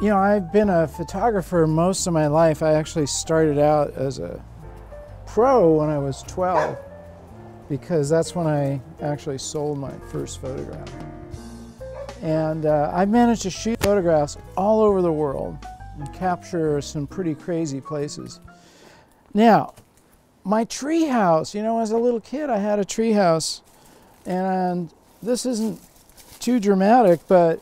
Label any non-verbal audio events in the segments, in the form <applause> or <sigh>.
You know, I've been a photographer most of my life. I actually started out as a pro when I was 12 because that's when I actually sold my first photograph. And uh, I've managed to shoot photographs all over the world and capture some pretty crazy places. Now, my tree house, you know, as a little kid, I had a tree house, and this isn't too dramatic, but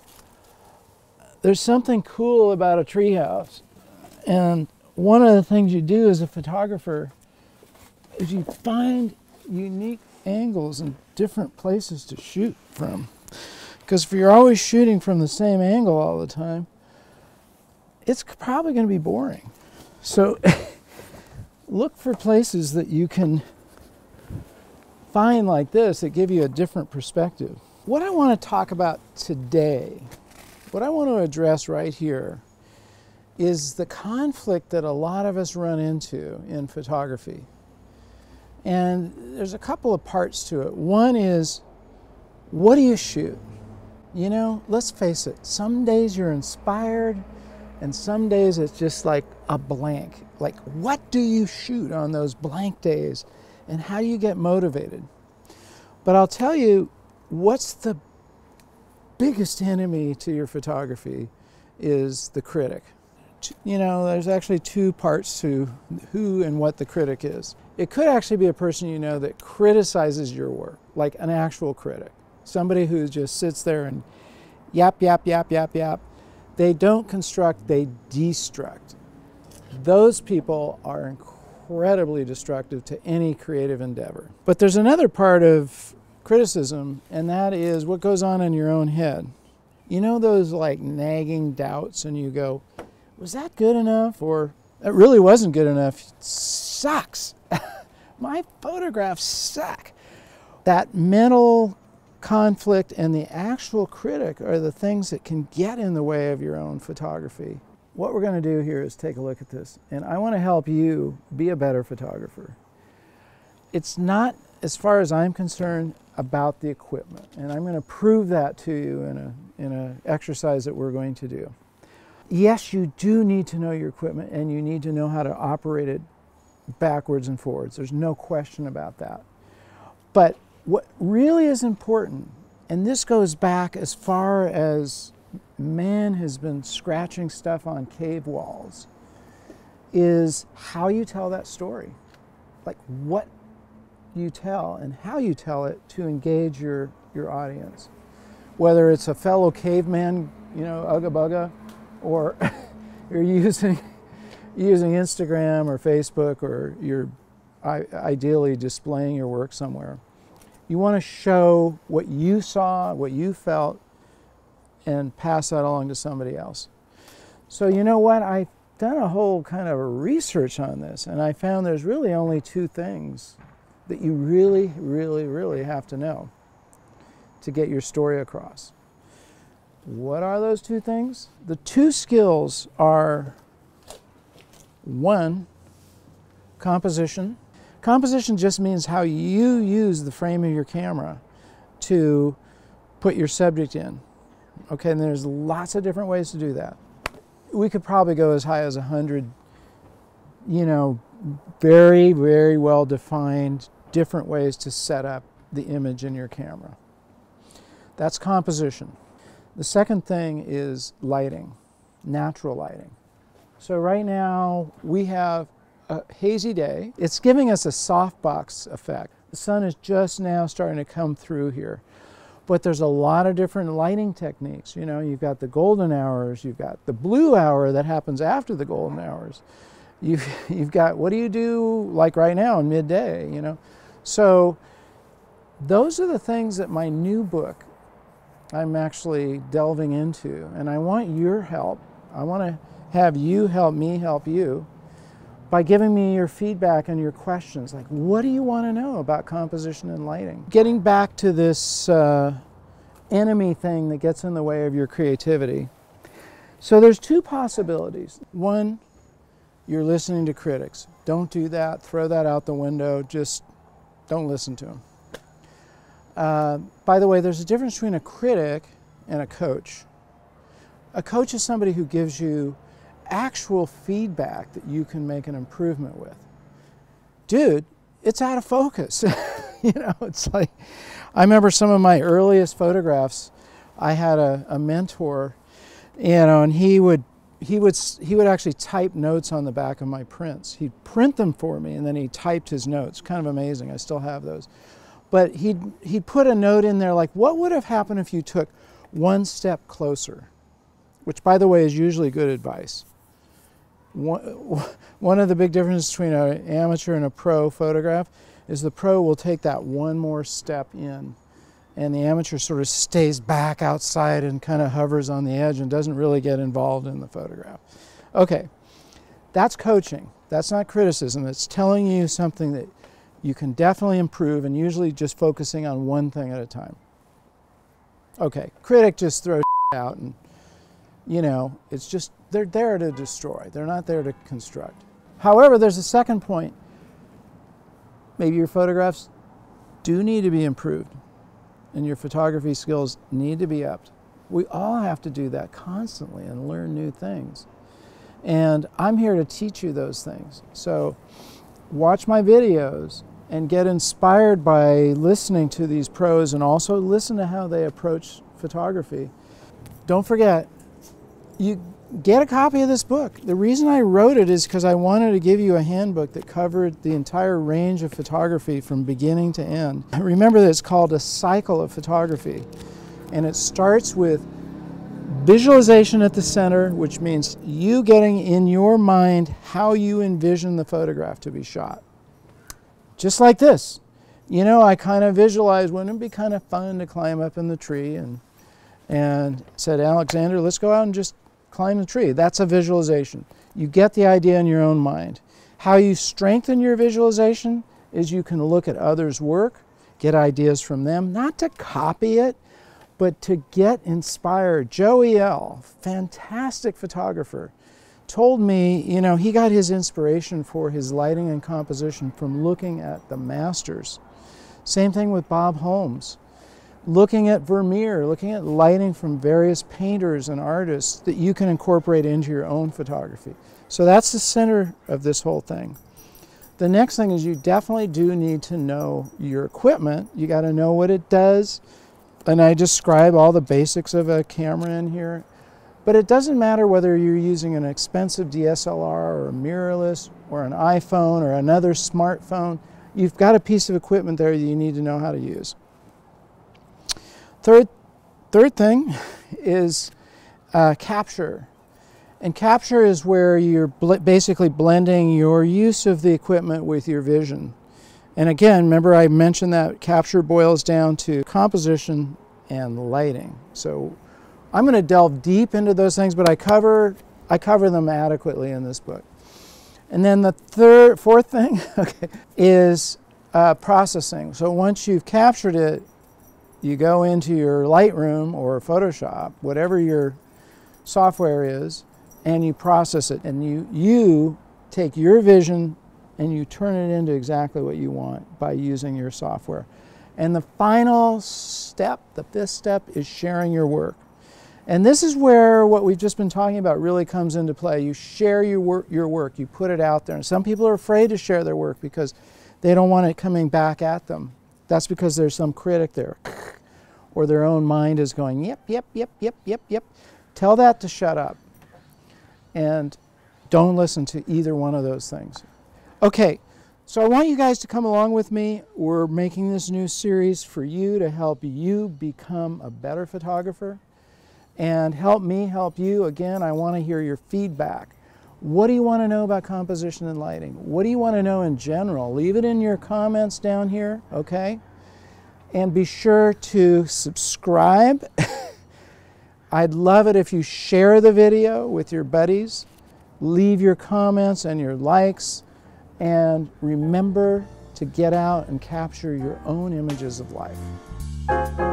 there's something cool about a treehouse. And one of the things you do as a photographer is you find unique angles and different places to shoot from. Because if you're always shooting from the same angle all the time, it's probably going to be boring. So <laughs> look for places that you can find like this that give you a different perspective. What I want to talk about today what I want to address right here is the conflict that a lot of us run into in photography. And there's a couple of parts to it. One is, what do you shoot? You know, let's face it, some days you're inspired, and some days it's just like a blank. Like, what do you shoot on those blank days? And how do you get motivated? But I'll tell you, what's the biggest enemy to your photography is the critic. You know, there's actually two parts to who and what the critic is. It could actually be a person you know that criticizes your work, like an actual critic, somebody who just sits there and yap, yap, yap, yap, yap. They don't construct, they destruct. Those people are incredibly destructive to any creative endeavor. But there's another part of criticism, and that is what goes on in your own head. You know those like nagging doubts, and you go, was that good enough? Or it really wasn't good enough. It sucks. <laughs> My photographs suck. That mental conflict and the actual critic are the things that can get in the way of your own photography. What we're going to do here is take a look at this, and I want to help you be a better photographer. It's not, as far as I'm concerned, about the equipment. And I'm going to prove that to you in a in an exercise that we're going to do. Yes, you do need to know your equipment and you need to know how to operate it backwards and forwards. There's no question about that. But what really is important, and this goes back as far as man has been scratching stuff on cave walls, is how you tell that story. Like what you tell and how you tell it to engage your, your audience. Whether it's a fellow caveman, you know, ugga bugga, or <laughs> you're using, using Instagram or Facebook or you're ideally displaying your work somewhere. You want to show what you saw, what you felt, and pass that along to somebody else. So you know what? I've done a whole kind of research on this, and I found there's really only two things that you really, really, really have to know to get your story across. What are those two things? The two skills are one, composition. Composition just means how you use the frame of your camera to put your subject in. Okay, and there's lots of different ways to do that. We could probably go as high as 100, you know, very, very well defined different ways to set up the image in your camera. That's composition. The second thing is lighting, natural lighting. So right now we have a hazy day. It's giving us a softbox effect. The sun is just now starting to come through here. But there's a lot of different lighting techniques. You know, you've got the golden hours, you've got the blue hour that happens after the golden hours. You've, you've got, what do you do like right now in midday, you know? So those are the things that my new book I'm actually delving into. And I want your help. I want to have you help me help you by giving me your feedback and your questions. Like, what do you want to know about composition and lighting? Getting back to this uh, enemy thing that gets in the way of your creativity. So there's two possibilities. One, you're listening to critics. Don't do that. Throw that out the window. Just don't listen to them. Uh, by the way, there's a difference between a critic and a coach. A coach is somebody who gives you actual feedback that you can make an improvement with. Dude, it's out of focus. <laughs> you know, it's like, I remember some of my earliest photographs. I had a, a mentor, you know, and he would he would he would actually type notes on the back of my prints. He'd print them for me, and then he typed his notes. Kind of amazing. I still have those. But he'd he'd put a note in there like, "What would have happened if you took one step closer?" Which, by the way, is usually good advice. One, <laughs> one of the big differences between an amateur and a pro photograph is the pro will take that one more step in and the amateur sort of stays back outside and kind of hovers on the edge and doesn't really get involved in the photograph. Okay, that's coaching. That's not criticism. It's telling you something that you can definitely improve and usually just focusing on one thing at a time. Okay, critic just throws <laughs> out and you know, it's just they're there to destroy. They're not there to construct. However, there's a second point. Maybe your photographs do need to be improved and your photography skills need to be upped. We all have to do that constantly and learn new things. And I'm here to teach you those things. So watch my videos and get inspired by listening to these pros and also listen to how they approach photography. Don't forget, you get a copy of this book. The reason I wrote it is because I wanted to give you a handbook that covered the entire range of photography from beginning to end. <laughs> Remember that it's called a cycle of photography, and it starts with visualization at the center, which means you getting in your mind how you envision the photograph to be shot. Just like this. You know, I kind of visualized wouldn't it be kind of fun to climb up in the tree and and said, Alexander, let's go out and just climb the tree. That's a visualization. You get the idea in your own mind. How you strengthen your visualization is you can look at others' work, get ideas from them, not to copy it, but to get inspired. Joey L., fantastic photographer, told me, you know, he got his inspiration for his lighting and composition from looking at the masters. Same thing with Bob Holmes looking at Vermeer, looking at lighting from various painters and artists that you can incorporate into your own photography. So that's the center of this whole thing. The next thing is you definitely do need to know your equipment. You got to know what it does. And I describe all the basics of a camera in here. But it doesn't matter whether you're using an expensive DSLR or a mirrorless or an iPhone or another smartphone. You've got a piece of equipment there that you need to know how to use. Third, third thing <laughs> is uh, capture. And capture is where you're bl basically blending your use of the equipment with your vision. And again, remember I mentioned that capture boils down to composition and lighting. So I'm going to delve deep into those things, but I cover I cover them adequately in this book. And then the third, fourth thing, <laughs> okay, is uh, processing. So once you've captured it, you go into your Lightroom or Photoshop, whatever your software is, and you process it. And you, you take your vision and you turn it into exactly what you want by using your software. And the final step, the fifth step, is sharing your work. And this is where what we've just been talking about really comes into play. You share your work, your work, you put it out there. And some people are afraid to share their work because they don't want it coming back at them. That's because there's some critic there or their own mind is going, yep, yep, yep, yep, yep, yep. Tell that to shut up. And don't listen to either one of those things. Okay, so I want you guys to come along with me. We're making this new series for you to help you become a better photographer and help me help you. Again, I want to hear your feedback. What do you want to know about composition and lighting? What do you want to know in general? Leave it in your comments down here, okay? And be sure to subscribe. <laughs> I'd love it if you share the video with your buddies. Leave your comments and your likes. And remember to get out and capture your own images of life.